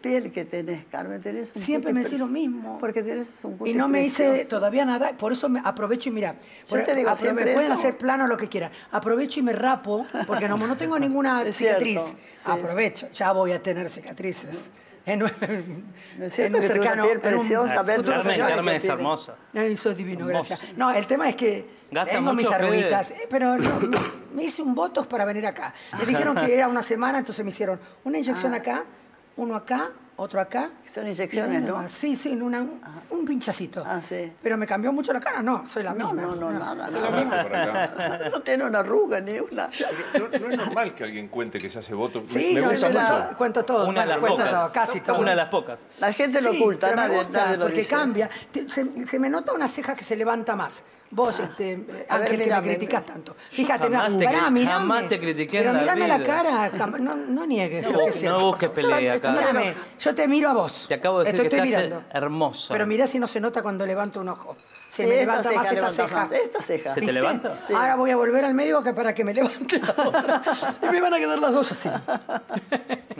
piel que tenés, Carmen, tenés un Siempre me decís lo mismo. Porque tenés un cutis Y no me hice todavía nada, por eso me aprovecho y mira, por- te digo siempre me pueden eso. hacer plano lo que quieran. Aprovecho y me rapo, porque no, no tengo ninguna cicatriz. sí, Aprovecho, ya voy a tener cicatrices. En, un- ¿No es cierto en un que una cercano- piel en un preciosa? Ver, Carmen. Carmen es tiene. hermosa. Ay, sos divino, Hermoso. gracias. No, el tema es que Gasta tengo mis arruguitas, eh, pero no, me, me hice un votos para venir acá. Me dijeron que era una semana, entonces me hicieron una inyección acá, uno acá, otro acá. Son inyecciones, ¿no? Sí, sí, una- un pinchacito. Ah, sí. Pero me cambió mucho la cara, no, soy la No, misma. no, no, nada, mano nada. por acá. No tiene una arruga ni una. No, no es normal que alguien cuente que se hace voto. Sí, me, no, gusta yo mucho. cuento, todo, Una de las cuento pocas. todo, casi todo. Una de las pocas. La gente lo Sí, oculta, pero me nadie, gusta, nadie lo porque dice. cambia. Se me nota una ceja que se levanta más. Vos, este, Ah. A Ángel, ver, que me criticás tanto. Fíjate, mira, Jamás te pará, mirame. jamás te critiqué en Pero la mirame la vida. cara, jam- no, no niegues. No lo que busques- no busques pelea acá. Mírame, yo te miro a vos. Te acabo de decir Te que estoy estás mirando. hermosa. Pero mirá si no se nota cuando levanto un ojo. Se Sí, me esta levanta ceja más esta levanta ceja. más, esta ceja. ¿Se te levanta? Sí. Ahora voy a volver al médico que para que me levante la otra. y me van a quedar las dos así.